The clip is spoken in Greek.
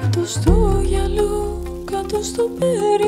Κάτω στο γυαλό, κάτω στο πέρι